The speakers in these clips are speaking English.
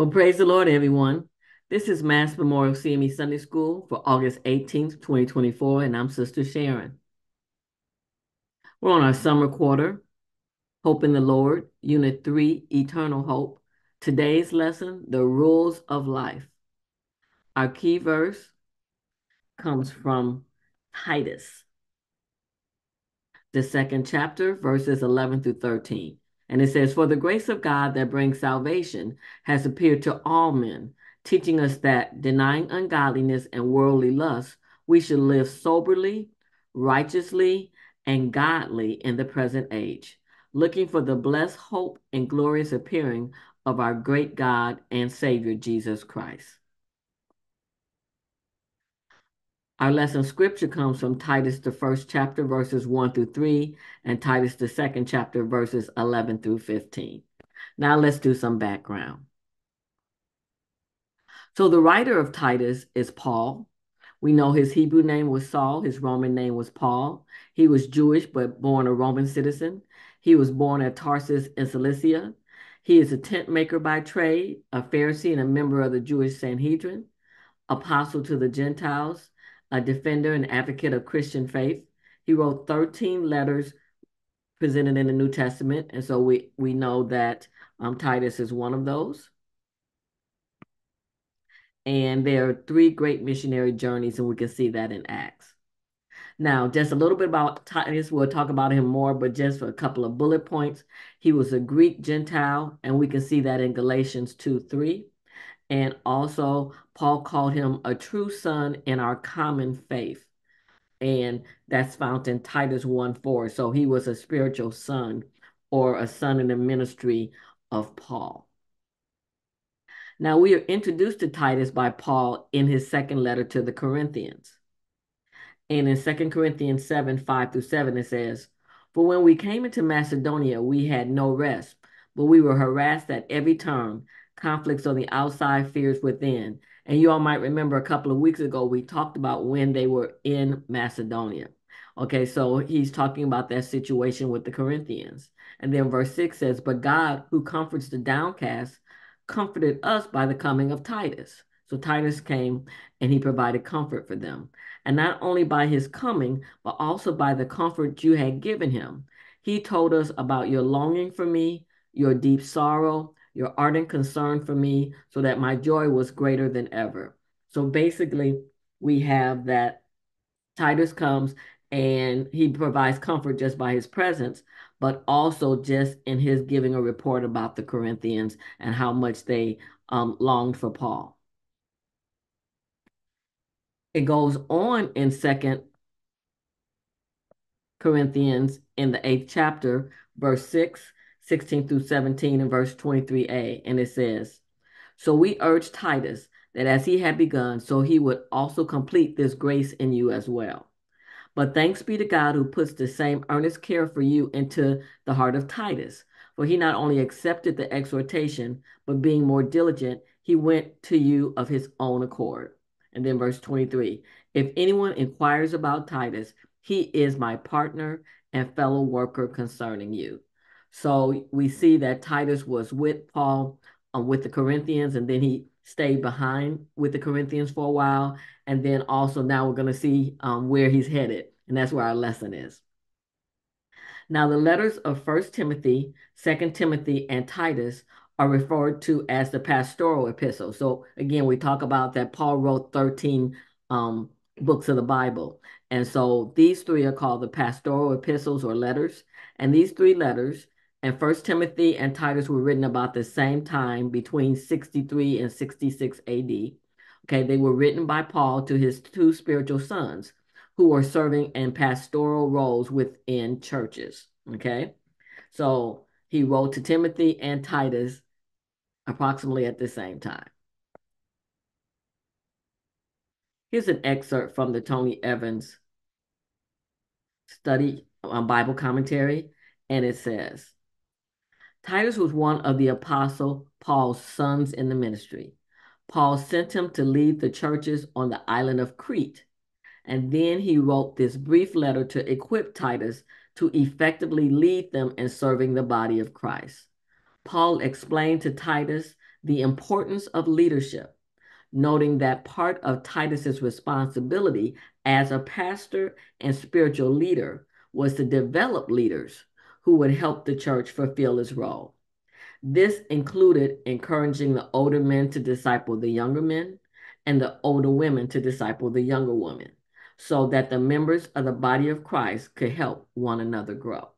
Well, praise the Lord, everyone. This is Mask Memorial CME Sunday School for August 18th, 2024, and I'm Sister Sharon. We're on our summer quarter, Hope in the Lord, Unit 3, Eternal Hope. Today's lesson, The Rules of Life. Our key verse comes from Titus, the second chapter, verses 11 through 13. And it says, For the grace of God that brings salvation has appeared to all men, teaching us that denying ungodliness and worldly lust, we should live soberly, righteously, and godly in the present age, looking for the blessed hope and glorious appearing of our great God and Savior Jesus Christ. Our lesson scripture comes from Titus, the first chapter, verses 1 through 3, and Titus, the second chapter, verses 11 through 15. Now let's do some background. So the writer of Titus is Paul. We know his Hebrew name was Saul, his Roman name was Paul. He was Jewish, but born a Roman citizen. He was born at Tarsus in Cilicia. He is a tent maker by trade, a Pharisee, and a member of the Jewish Sanhedrin, apostle to the Gentiles a defender and advocate of Christian faith. He wrote 13 letters presented in the New Testament. And so we, we know that um, Titus is one of those. And there are three great missionary journeys, and we can see that in Acts. Now, just a little bit about Titus. We'll talk about him more, but just for a couple of bullet points. He was a Greek Gentile, and we can see that in Galatians 2 3. And also, Paul called him a true son in our common faith. And that's found in Titus 1 4. So he was a spiritual son or a son in the ministry of Paul. Now, we are introduced to Titus by Paul in his second letter to the Corinthians. And in 2 Corinthians 7 5 through 7, it says, For when we came into Macedonia, we had no rest, but we were harassed at every turn conflicts on the outside, fears within. And you all might remember a couple of weeks ago, we talked about when they were in Macedonia. Okay, so he's talking about that situation with the Corinthians. And then verse 6 says, But God, who comforts the downcast, comforted us by the coming of Titus. So Titus came and he provided comfort for them. And not only by his coming, but also by the comfort you had given him. He told us about your longing for me, your deep sorrow, your ardent concern for me, so that my joy was greater than ever. So basically, we have that Titus comes and he provides comfort just by his presence, but also just in his giving a report about the Corinthians and how much they um, longed for Paul. It goes on in Second Corinthians in the eighth chapter, verse 6 16 through 17 and verse 23a. And it says, So we urge Titus that as he had begun, so he would also complete this grace in you as well. But thanks be to God who puts the same earnest care for you into the heart of Titus. For he not only accepted the exhortation, but being more diligent, he went to you of his own accord. And then verse 23 If anyone inquires about Titus, he is my partner and fellow worker concerning you. So we see that Titus was with Paul um, with the Corinthians, and then he stayed behind with the Corinthians for a while. And then also now we're going to see um, where he's headed, and that's where our lesson is. Now, the letters of First Timothy, Second Timothy, and Titus are referred to as the pastoral epistles. So again, we talk about that Paul wrote 13 um, books of the Bible. And so these three are called the pastoral epistles or letters. And these three letters and First Timothy and Titus were written about the same time between 63 and 66 AD. Okay, they were written by Paul to his two spiritual sons who were serving in pastoral roles within churches. Okay, so he wrote to Timothy and Titus approximately at the same time. Here's an excerpt from the Tony Evans study on Bible commentary, and it says, Titus was one of the apostle Paul's sons in the ministry. Paul sent him to lead the churches on the island of Crete. And then he wrote this brief letter to equip Titus to effectively lead them in serving the body of Christ. Paul explained to Titus the importance of leadership, noting that part of Titus's responsibility as a pastor and spiritual leader was to develop leaders who would help the church fulfill its role. This included encouraging the older men to disciple the younger men and the older women to disciple the younger women so that the members of the body of Christ could help one another grow.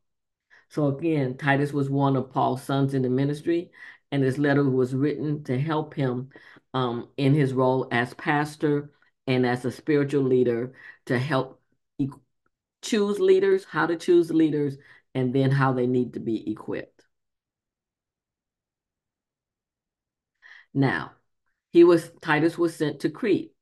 So again, Titus was one of Paul's sons in the ministry, and this letter was written to help him um, in his role as pastor and as a spiritual leader to help choose leaders, how to choose leaders, and then how they need to be equipped. Now, he was Titus was sent to Crete.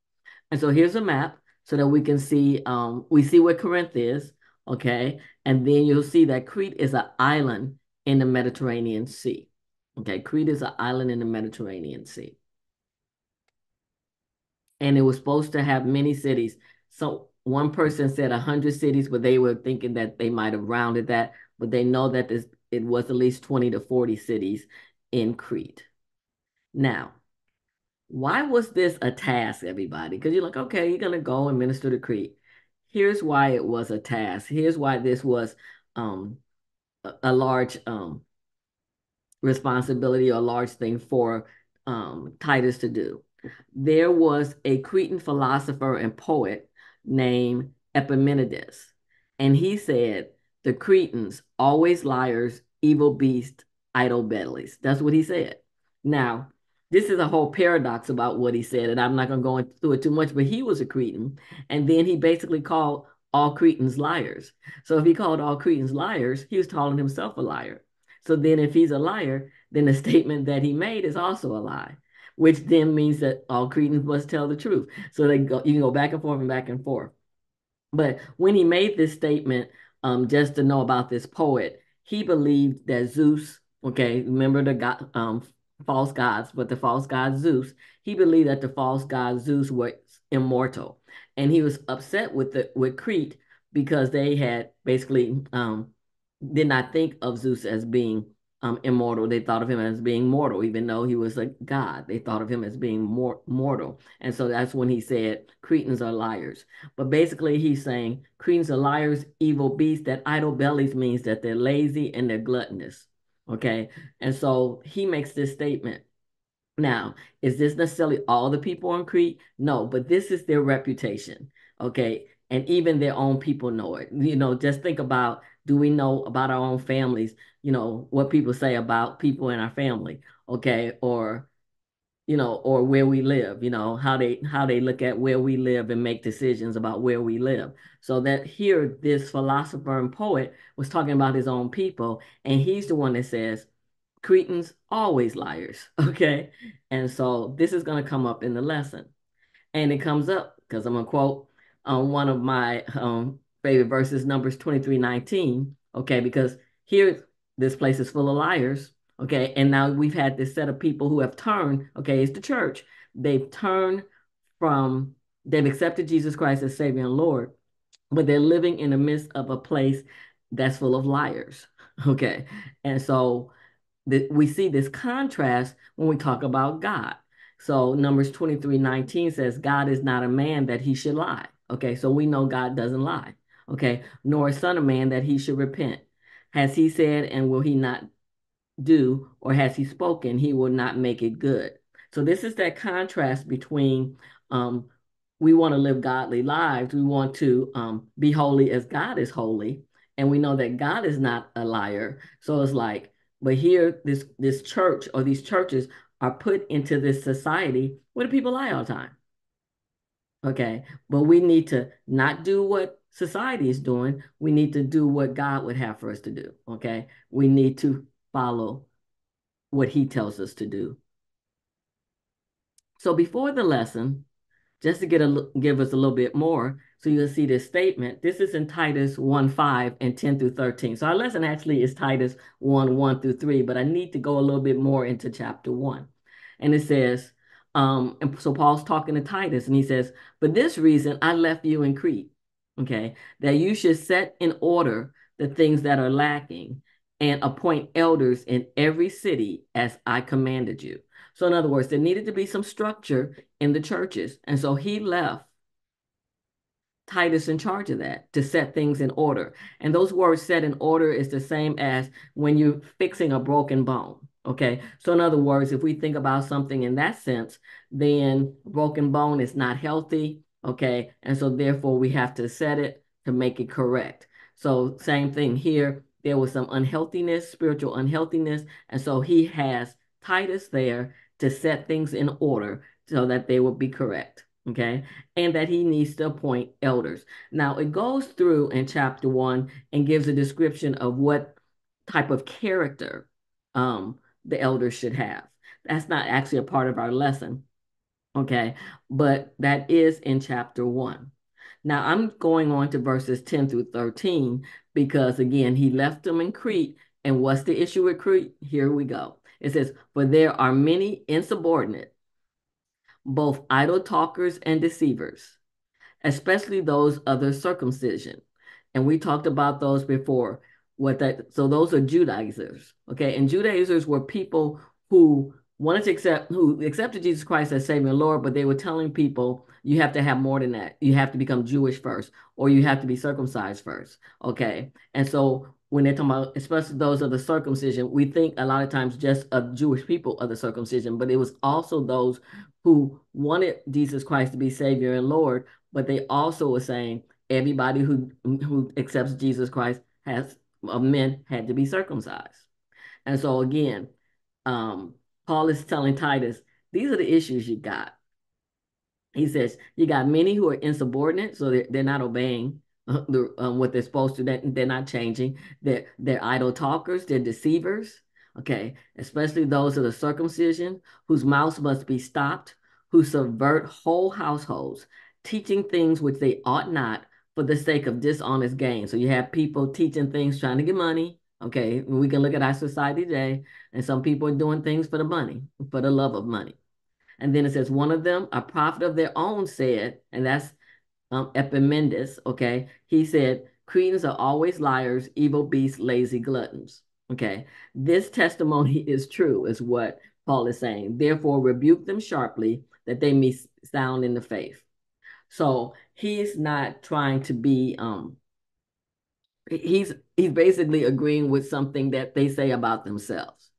And so here's a map so that we can see um we see where Corinth is, okay? And then you'll see that Crete is an island in the Mediterranean Sea. Okay, Crete is an island in the Mediterranean Sea. And it was supposed to have many cities. So one person said 100 cities, but they were thinking that they might have rounded that, but they know that this, it was at least 20 to 40 cities in Crete. Now, why was this a task, everybody? Because you're like, okay, you're going to go and minister to Crete. Here's why it was a task. Here's why this was um, a, a large um, responsibility or a large thing for um, Titus to do. There was a Cretan philosopher and poet named Epimenides, and he said, The Cretans, always liars, evil beasts, idle bellies. That's what he said. Now, this is a whole paradox about what he said, and I'm not going to go into it too much, but he was a Cretan, and then he basically called all Cretans liars. So if he called all Cretans liars, he was calling himself a liar. So then if he's a liar, then the statement that he made is also a lie, which then means that all Cretans must tell the truth. So they go, you can go back and forth and back and forth. But when he made this statement, um, just to know about this poet, he believed that Zeus, okay, remember the god, um, false gods, but the false god Zeus, he believed that the false god Zeus was immortal, and he was upset with the with Crete because they had basically um, did not think of Zeus as being um, immortal. They thought of him as being mortal, even though he was a god. They thought of him as being more mortal, and so that's when he said Cretans are liars. But basically, he's saying Cretans are liars, evil beasts. That idle bellies means that they're lazy and they're gluttonous. Okay. And so he makes this statement. Now, is this necessarily all the people on Crete? No, but this is their reputation. Okay. And even their own people know it. You know, just think about do we know about our own families? You know, what people say about people in our family. Okay. Or you know, or where we live, you know, how they how they look at where we live and make decisions about where we live. So that here this philosopher and poet was talking about his own people, and he's the one that says, Cretans always liars. Okay. And so this is going to come up in the lesson. And it comes up because I'm gonna quote um, one of my um, favorite verses, Numbers 23, 19. Okay, because here this place is full of liars Okay. And now we've had this set of people who have turned, okay, it's the church. They've turned from, they've accepted Jesus Christ as Savior and Lord, but they're living in the midst of a place that's full of liars. Okay. And so we see this contrast when we talk about God. So Numbers 23 19 says, God is not a man that he should lie. Okay. So we know God doesn't lie. Okay. Nor a son of man that he should repent. Has he said, and will he not do or has he spoken, he will not make it good. So this is that contrast between um, we want to live godly lives. We want to um, be holy as God is holy. And we know that God is not a liar. So it's like, but here this this church or these churches are put into this society where the people lie all the time. Okay. But we need to not do what society is doing. We need to do what God would have for us to do. Okay. We need to follow what he tells us to do. So before the lesson, just to get a give us a little bit more, so you'll see this statement. This is in Titus 1, 5 and 10 through 13. So our lesson actually is Titus 1, 1 through 3, but I need to go a little bit more into chapter 1. And it says, um, and so Paul's talking to Titus, and he says, For this reason I left you in Crete, okay, that you should set in order the things that are lacking and appoint elders in every city as I commanded you. So, in other words, there needed to be some structure in the churches. And so he left Titus in charge of that to set things in order. And those words set in order is the same as when you're fixing a broken bone. Okay. So, in other words, if we think about something in that sense, then broken bone is not healthy. Okay. And so, therefore, we have to set it to make it correct. So, same thing here. There was some unhealthiness, spiritual unhealthiness. And so, he has Titus there to set things in order so that they will be correct. Okay. And that he needs to appoint elders. Now, it goes through in chapter one and gives a description of what type of character um, the elders should have. That's not actually a part of our lesson. Okay. But that is in chapter one. Now I'm going on to verses 10 through 13 because again, he left them in Crete. And what's the issue with Crete? Here we go. It says, For there are many insubordinate, both idle talkers and deceivers, especially those of the circumcision. And we talked about those before. What that so those are Judaizers. Okay. And Judaizers were people who wanted to accept who accepted Jesus Christ as Savior and Lord, but they were telling people you have to have more than that. You have to become Jewish first, or you have to be circumcised first. Okay. And so when they're talking about, especially those of the circumcision, we think a lot of times just of Jewish people of the circumcision, but it was also those who wanted Jesus Christ to be Savior and Lord, but they also were saying everybody who who accepts Jesus Christ has of men had to be circumcised. And so again, um, Paul is telling Titus, these are the issues you got. He says, you got many who are insubordinate, so they're, they're not obeying the, um, what they're supposed to. They're, they're not changing. They're, they're idle talkers. They're deceivers. Okay. Especially those of the circumcision whose mouths must be stopped, who subvert whole households, teaching things which they ought not for the sake of dishonest gain. So you have people teaching things, trying to get money. Okay. We can look at our society today, and some people are doing things for the money, for the love of money. And then it says, one of them, a prophet of their own, said, and that's um, okay, he said, Cretans are always liars, evil beasts, lazy gluttons. Okay, this testimony is true, is what Paul is saying. Therefore, rebuke them sharply that they may sound in the faith. So he's not trying to be um he's he's basically agreeing with something that they say about themselves.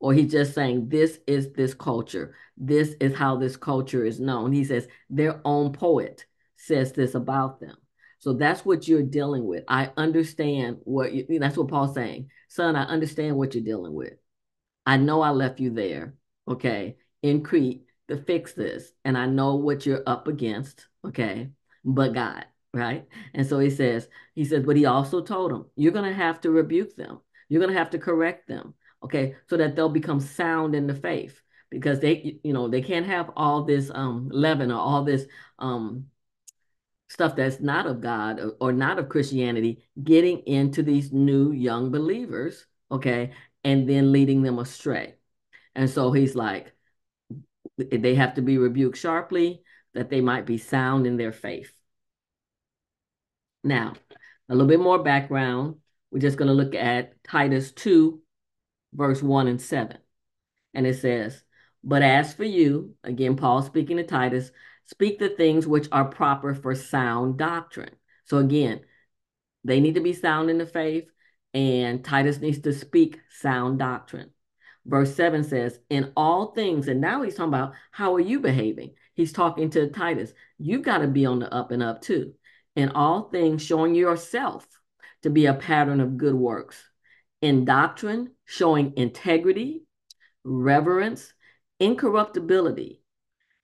Or he's just saying this is this culture. This is how this culture is known. He says their own poet says this about them. So that's what you're dealing with. I understand what you, that's what Paul's saying. Son, I understand what you're dealing with. I know I left you there, okay, in Crete to fix this. And I know what you're up against, okay, but God, right? And so he says, he says, but he also told them, you're going to have to rebuke them. You're going to have to correct them, okay, so that they'll become sound in the faith because they, you know, they can't have all this um leaven or all this um stuff that's not of God or, or not of Christianity getting into these new young believers, okay, and then leading them astray. And so he's like, they have to be rebuked sharply that they might be sound in their faith. Now, a little bit more background. We're just going to look at Titus 2, verse 1 and 7. And it says, But as for you, again, Paul speaking to Titus, Speak the things which are proper for sound doctrine. So again, they need to be sound in the faith, and Titus needs to speak sound doctrine. Verse 7 says, In all things, and now he's talking about how are you behaving? He's talking to Titus. You've got to be on the up and up too. In all things, showing yourself to be a pattern of good works. In doctrine, showing integrity, reverence, incorruptibility,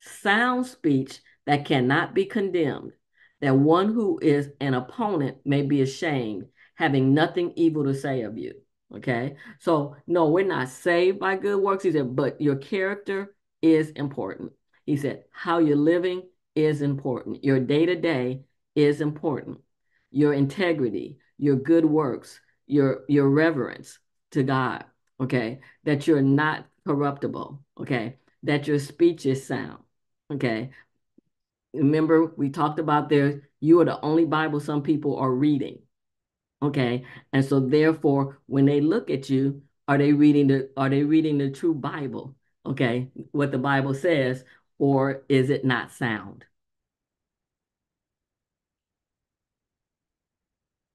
sound speech that cannot be condemned, that one who is an opponent may be ashamed, having nothing evil to say of you. Okay. So, no, we're not saved by good works. He said, but your character is important. He said, how you're living is important. Your day to day is important. Your integrity, your good works, your your reverence to God. Okay. That you're not corruptible. Okay. That your speech is sound. Okay. Remember, we talked about there, you are the only Bible some people are reading. Okay. And so therefore, when they look at you, are they reading the are they reading the true Bible? Okay, what the Bible says, or is it not sound?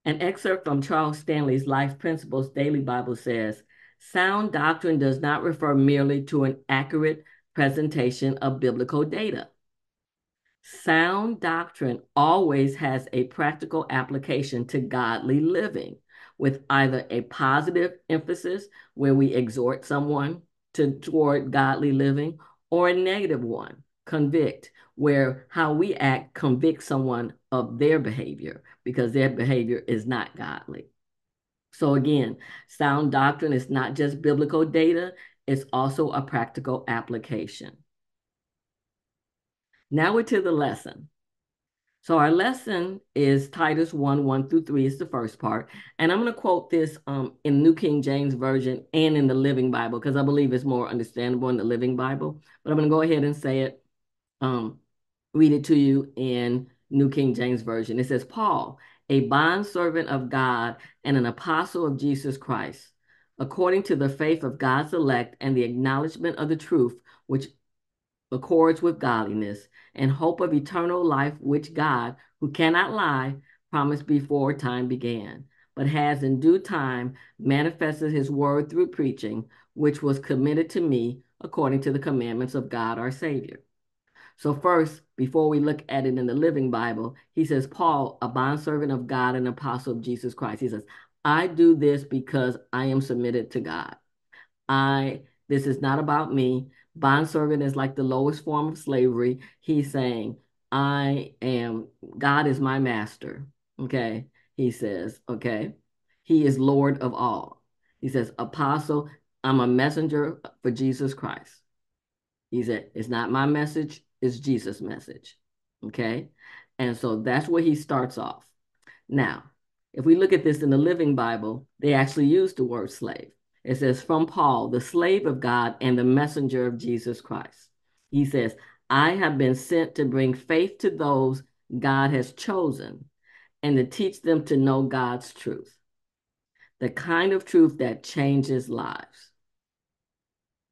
An excerpt from Charles Stanley's Life Principles Daily Bible says, sound doctrine does not refer merely to an accurate presentation of biblical data. Sound doctrine always has a practical application to godly living with either a positive emphasis where we exhort someone to toward godly living or a negative one, convict, where how we act convicts someone of their behavior because their behavior is not godly. So again, sound doctrine is not just biblical data, it's also a practical application. Now we're to the lesson. So our lesson is Titus 1, 1 through 3 is the first part. And I'm going to quote this um, in New King James Version and in the Living Bible because I believe it's more understandable in the Living Bible. But I'm going to go ahead and say it, um, read it to you in New King James Version. It says, Paul, a bondservant of God and an apostle of Jesus Christ, according to the faith of God's elect and the acknowledgement of the truth, which accords with godliness, and hope of eternal life, which God, who cannot lie, promised before time began, but has in due time manifested his word through preaching, which was committed to me according to the commandments of God our Savior. So, first, before we look at it in the Living Bible, he says, Paul, a bondservant of God and apostle of Jesus Christ, he says, I do this because I am submitted to God. I, this is not about me. Bondservant is like the lowest form of slavery. He's saying, I am, God is my master. Okay. He says, okay. He is Lord of all. He says, Apostle, I'm a messenger for Jesus Christ. He said, It's not my message, it's Jesus' message. Okay. And so that's where he starts off. Now, if we look at this in the Living Bible, they actually use the word slave. It says, from Paul, the slave of God and the messenger of Jesus Christ. He says, I have been sent to bring faith to those God has chosen and to teach them to know God's truth, the kind of truth that changes lives.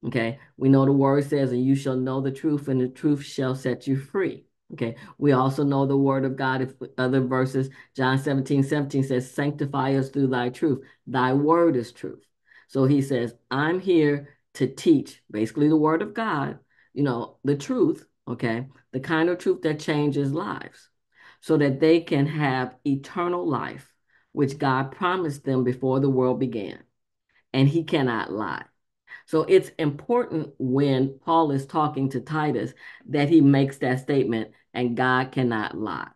Okay, we know the word says, and you shall know the truth, and the truth shall set you free. Okay, we also know the word of God. If other verses, John 17, 17 says, Sanctify us through thy truth. Thy word is truth. So he says, I'm here to teach basically the word of God, you know, the truth, okay, the kind of truth that changes lives so that they can have eternal life, which God promised them before the world began. And he cannot lie. So it's important when Paul is talking to Titus that he makes that statement, and God cannot lie.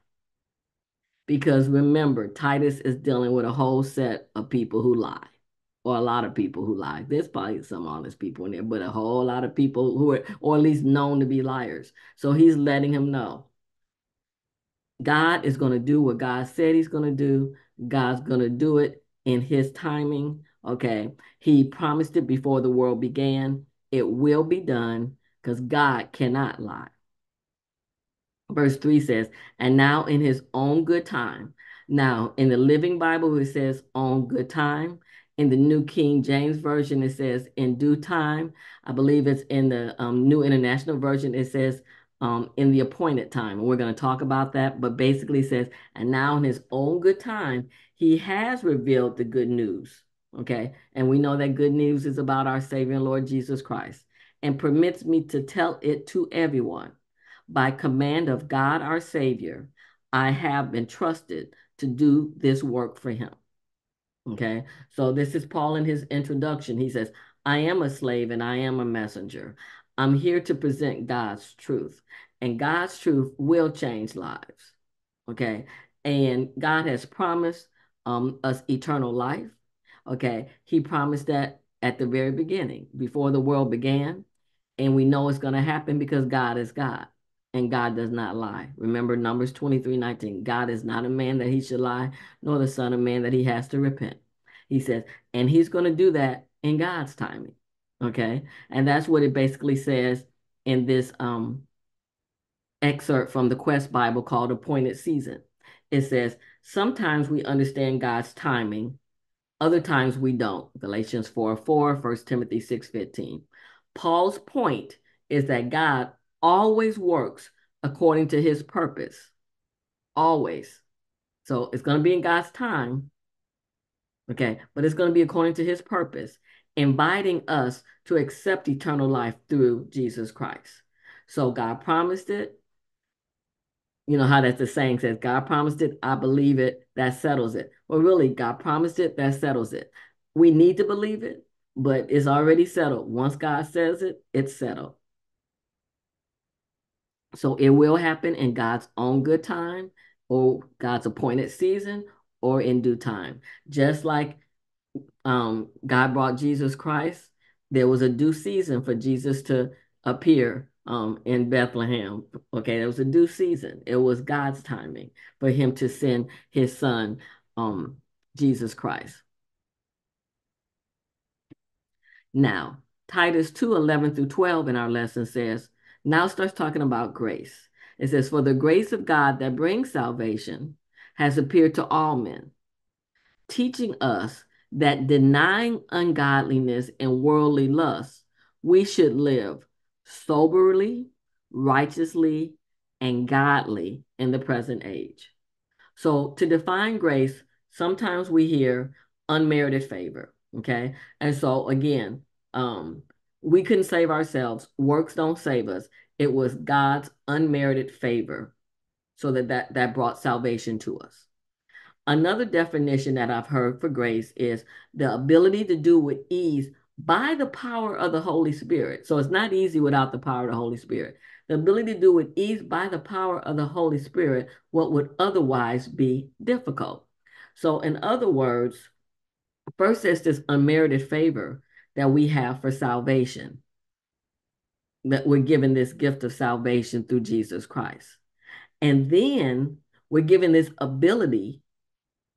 Because remember, Titus is dealing with a whole set of people who lie or a lot of people who lie. There's probably some honest people in there, but a whole lot of people who are, or at least known to be liars. So he's letting him know God is going to do what God said he's going to do. God's going to do it in his timing. Okay. He promised it before the world began. It will be done because God cannot lie. Verse 3 says, And now in his own good time. Now, in the Living Bible, it says on good time. In the New King James Version, it says in due time. I believe it's in the um, New International Version, it says um, in the appointed time. And we're going to talk about that, but basically says, and now in his own good time, he has revealed the good news. Okay. And we know that good news is about our Savior and Lord Jesus Christ and permits me to tell it to everyone. By command of God our Savior, I have been trusted to do this work for him. Okay, so this is Paul in his introduction. He says, I am a slave and I am a messenger. I'm here to present God's truth, and God's truth will change lives. Okay, and God has promised um, us eternal life. Okay, He promised that at the very beginning, before the world began, and we know it's going to happen because God is God and God does not lie. Remember Numbers 23 19. God is not a man that he should lie, nor the Son of Man that he has to repent. He says, and he's going to do that in God's timing. Okay. And that's what it basically says in this um excerpt from the Quest Bible called Appointed Season. it says, sometimes we understand God's timing, other times we don't. Galatians 4 4, 1 Timothy 6 15. Paul's point is that God always works according to his purpose. Always. So it's going to be in God's time. Okay. But it's going to be according to his purpose, inviting us to accept eternal life through Jesus Christ. So God promised it. You know how that the saying says, God promised it, I believe it, that settles it. Well, really, God promised it, that settles it. We need to believe it, but it's already settled. Once God says it, it's settled. So it will happen in God's own good time or God's appointed season or in due time. Just like um, God brought Jesus Christ, there was a due season for Jesus to appear um, in Bethlehem. Okay, there was a due season. It was God's timing for him to send his son, um, Jesus Christ. Now, Titus 2 11 through 12 in our lesson says, now starts talking about grace. It says, For the grace of God that brings salvation has appeared to all men, teaching us that denying ungodliness and worldly lusts, we should live soberly, righteously, and godly in the present age. So, to define grace, sometimes we hear unmerited favor. Okay. And so, again, um, we couldn't save ourselves. Works don't save us. It was God's unmerited favor. So that, that that brought salvation to us. Another definition that I've heard for grace is the ability to do with ease by the power of the Holy Spirit. So it's not easy without the power of the Holy Spirit. The ability to do with ease by the power of the Holy Spirit what would otherwise be difficult. So, in other words, first, there's this unmerited favor that we have for salvation, that we're given this gift of salvation through Jesus Christ. And then we're given this ability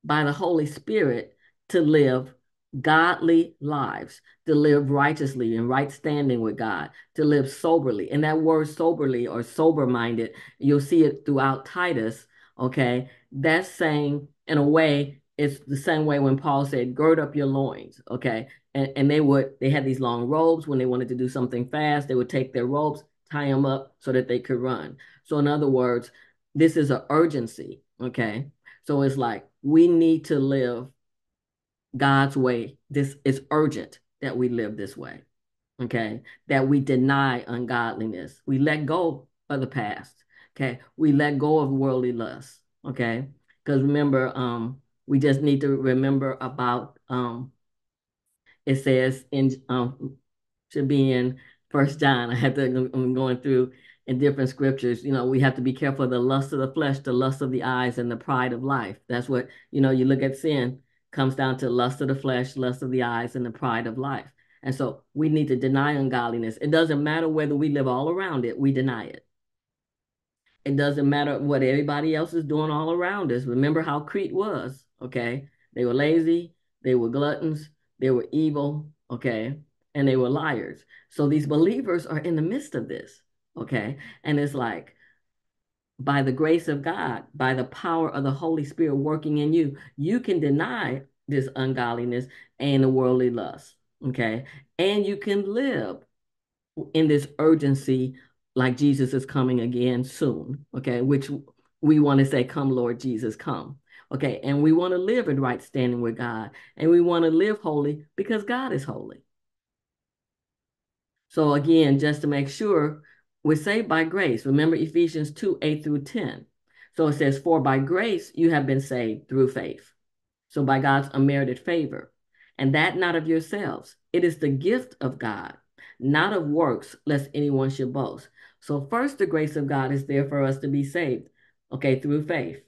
by the Holy Spirit to live godly lives, to live righteously and right standing with God, to live soberly. And that word soberly or sober minded, you'll see it throughout Titus. Okay. That's saying, in a way, it's the same way when Paul said, gird up your loins. Okay and, and they would they had these long robes when they wanted to do something fast they would take their robes tie them up so that they could run so in other words this is an urgency okay so it's like we need to live god's way this is urgent that we live this way okay that we deny ungodliness we let go of the past okay we let go of worldly lust okay because remember um we just need to remember about um it says in um should be in First John. I have to I'm going through in different scriptures. You know, we have to be careful of the lust of the flesh, the lust of the eyes, and the pride of life. That's what you know. You look at sin comes down to lust of the flesh, lust of the eyes, and the pride of life. And so we need to deny ungodliness. It doesn't matter whether we live all around it, we deny it. It doesn't matter what everybody else is doing all around us. Remember how Crete was, okay? They were lazy, they were gluttons, they were evil, okay, and they were liars. So these believers are in the midst of this, okay, and it's like, by the grace of God, by the power of the Holy Spirit working in you, you can deny this ungodliness and the worldly lust, okay, and you can live in this urgency like Jesus is coming again soon, okay, which we want to say, Come, Lord Jesus, come. Okay. And we want to live in right standing with God. And we want to live holy because God is holy. So again, just to make sure, we're saved by grace. Remember Ephesians 2, 8 through 10. So it says, For by grace you have been saved through faith. So by God's unmerited favor. And that not of yourselves. It is the gift of God, not of works, lest anyone should boast. So first, the grace of God is there for us to be saved, okay, through faith.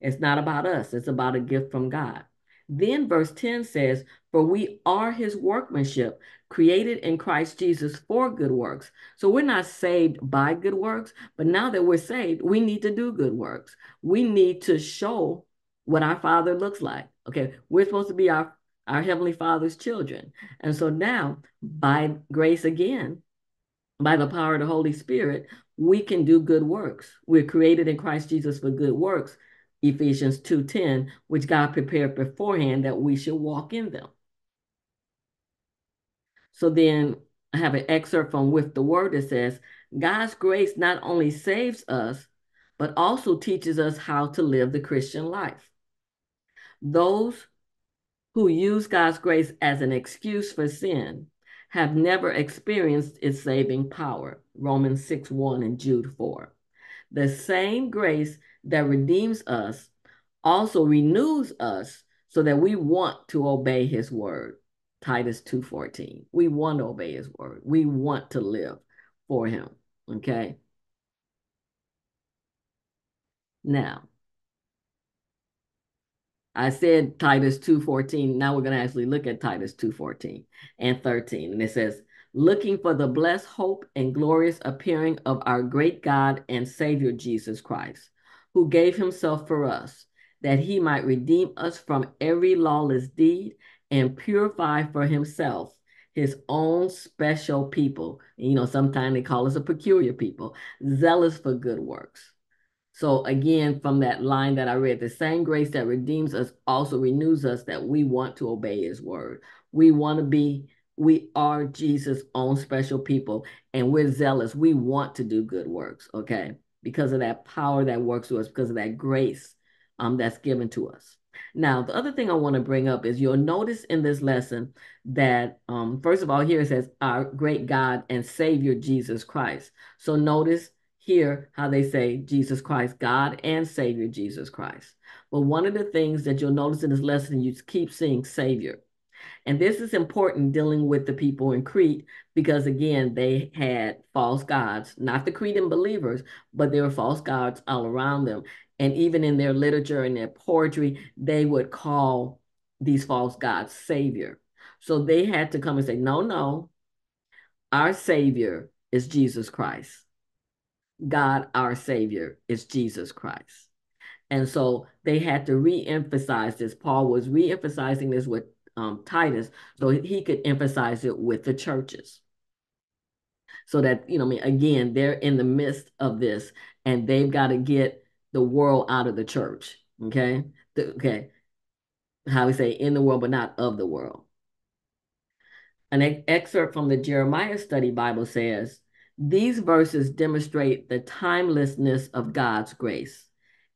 It's not about us, it's about a gift from God. Then verse 10 says, For we are his workmanship, created in Christ Jesus for good works. So we're not saved by good works, but now that we're saved, we need to do good works. We need to show what our Father looks like. Okay, we're supposed to be our, our Heavenly Father's children. And so now, by grace again, by the power of the Holy Spirit, we can do good works. We're created in Christ Jesus for good works Ephesians 2:10, which God prepared beforehand that we should walk in them. So then I have an excerpt from With the Word that says, God's grace not only saves us, but also teaches us how to live the Christian life. Those who use God's grace as an excuse for sin have never experienced its saving power. Romans 6 1 and Jude 4. The same grace that redeems us also renews us so that we want to obey his word. Titus 2:14. We want to obey his word. We want to live for him. Okay? Now, I said Titus 2:14. Now we're going to actually look at Titus 2:14 and 13. And it says, "Looking for the blessed hope and glorious appearing of our great God and Savior Jesus Christ, who gave himself for us, that he might redeem us from every lawless deed and purify for himself his own special people. You know, sometimes they call us a peculiar people, zealous for good works." So again, from that line that I read, the same grace that redeems us also renews us that we want to obey his word. We want to be, we are Jesus' own special people, and we're zealous. We want to do good works, okay? Because of that power that works to us, because of that grace um, that's given to us. Now, the other thing I want to bring up is you'll notice in this lesson that, um, first of all, here it says, our great God and Savior Jesus Christ. So notice here how they say Jesus Christ, God and Savior Jesus Christ. But one of the things that you'll notice in this lesson, you keep seeing Savior. And this is important dealing with the people in Crete because, again, they had false gods, not the Cretan believers, but there were false gods all around them. And even in their literature and their poetry, they would call these false gods Savior. So they had to come and say, no, no, our Savior is Jesus Christ. God, our Savior, is Jesus Christ. And so they had to re-emphasize this. Paul was re-emphasizing this with um, Titus so he could emphasize it with the churches. So that, you know, I mean, again, they're in the midst of this and they've got to get the world out of the church. Okay. The, okay. How we say in the world, but not of the world. An excerpt from the Jeremiah Study Bible says, these verses demonstrate the timelessness of God's grace.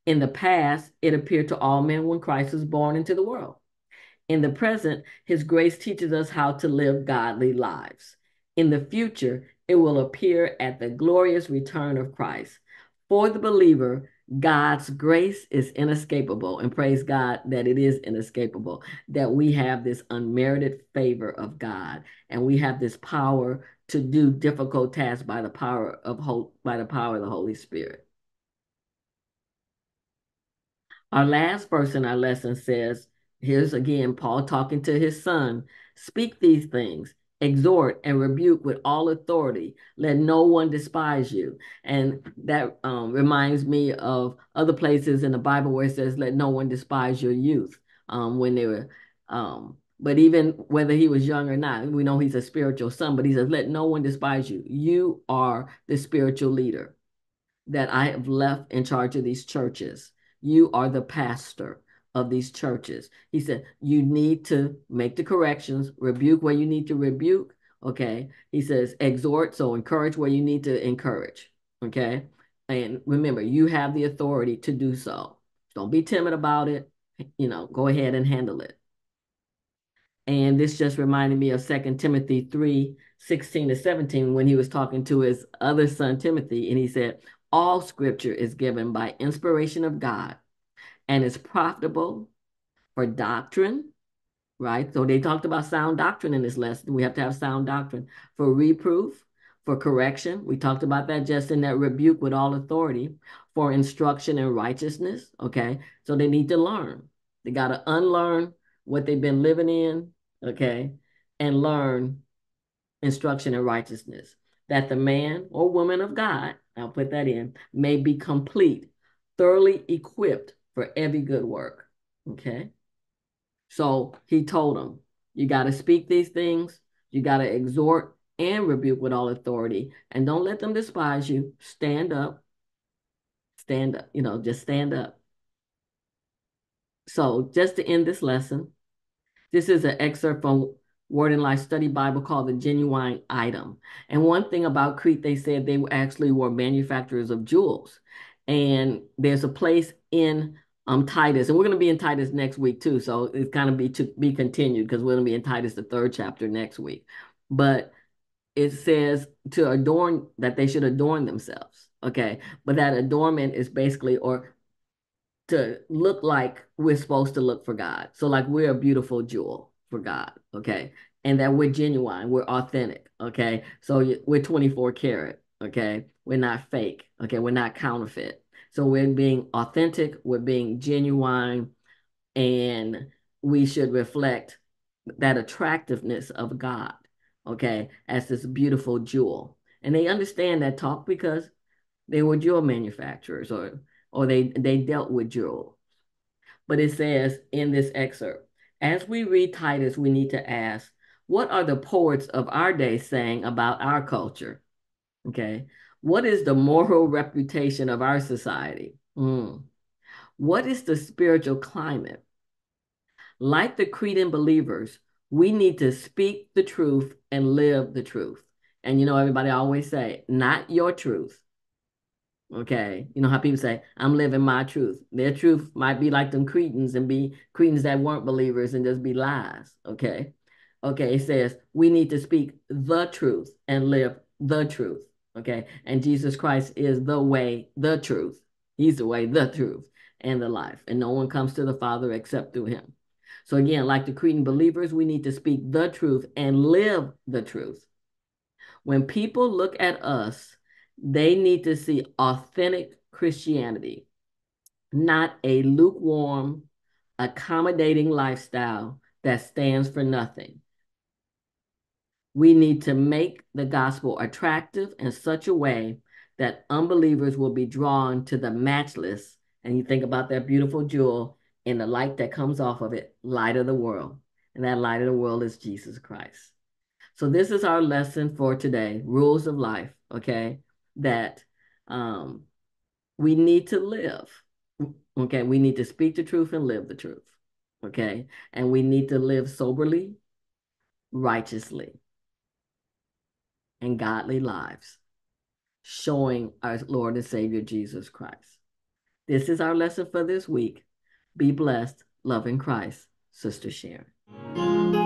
In the past, it appeared to all men when Christ was born into the world. In the present, his grace teaches us how to live godly lives. In the future, it will appear at the glorious return of Christ. For the believer, God's grace is inescapable, and praise God that it is inescapable, that we have this unmerited favor of God, and we have this power to do difficult tasks by the power of by the power of the Holy Spirit. Our last verse in our lesson says, here's again Paul talking to his son, speak these things, exhort and rebuke with all authority. Let no one despise you. And that um, reminds me of other places in the Bible where it says, let no one despise your youth um, when they were um, but even whether he was young or not, we know he's a spiritual son, but he says, Let no one despise you. You are the spiritual leader that I have left in charge of these churches. You are the pastor of these churches. He said, You need to make the corrections, rebuke where you need to rebuke. Okay. He says, Exhort, so encourage where you need to encourage. Okay. And remember, you have the authority to do so. Don't be timid about it. You know, go ahead and handle it. And this just reminded me of Second Timothy 3 16 to 17 when he was talking to his other son Timothy. And he said, All scripture is given by inspiration of God and is profitable for doctrine, right? So they talked about sound doctrine in this lesson. We have to have sound doctrine for reproof, for correction. We talked about that just in that rebuke with all authority, for instruction in righteousness. Okay. So they need to learn. They got to unlearn what they've been living in okay, and learn instruction in righteousness, that the man or woman of God, I'll put that in, may be complete, thoroughly equipped for every good work. Okay. So he told them, you got to speak these things, you got to exhort and rebuke with all authority, and don't let them despise you. Stand up. Stand up, you know, just stand up. So just to end this lesson, this is an excerpt from Word and Life Study Bible called the Genuine Item. And one thing about Crete, they said they actually were manufacturers of jewels. And there's a place in um, Titus, and we're going to be in Titus next week too. So it's kind of be to be continued because we're going to be in Titus, the third chapter next week. But it says to adorn that they should adorn themselves. Okay. But that adornment is basically, or to look like we're supposed to look for God. So, like, we're a beautiful jewel for God. Okay. And that we're genuine, we're authentic. Okay. So, we're 24 karat. Okay. We're not fake. Okay. We're not counterfeit. So, we're being authentic, we're being genuine, and we should reflect that attractiveness of God okay, as this beautiful jewel. And they understand that talk because they were jewel manufacturers or or they they dealt with jewels. But it says in this excerpt, as we read Titus, we need to ask, what are the poets of our day saying about our culture? Okay. What is the moral reputation of our society? Mm. What is the spiritual climate? Like the Cretan believers, we need to speak the truth and live the truth. And you know, everybody always say, not your truth. Okay. You know how people say, I'm living my truth. Their truth might be like them Cretans and be Cretans that weren't believers and just be lies. Okay. Okay. It says we need to speak the truth and live the truth. Okay. And Jesus Christ is the way, the truth. He's the way, the truth, and the life. And no one comes to the Father except through him. So again, like the Cretan believers, we need to speak the truth and live the truth. When people look at us, they need to see authentic Christianity, not a lukewarm, accommodating lifestyle that stands for nothing. We need to make the gospel attractive in such a way that unbelievers will be drawn to the matchless. And you think about that beautiful jewel and the light that comes off of it, light of the world. And that light of the world is Jesus Christ. So this is our lesson for today, rules of life, okay? That um, we need to live. Okay, we need to speak the truth and live the truth. Okay, and we need to live soberly, righteously, and godly lives, showing our Lord and Savior Jesus Christ. This is our lesson for this week. Be blessed. loving Christ. Sister Sharon.